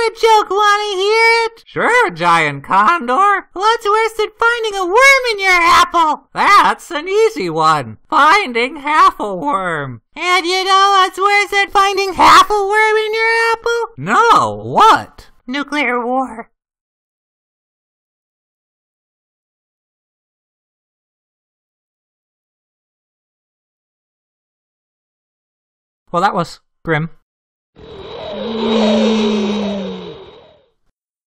got a joke. Wanna hear it? Sure, Giant Condor. What's worse than finding a worm in your apple? That's an easy one. Finding half a worm. And you know what's worse than finding half a worm in your apple? No, what? Nuclear war. Well, that was grim.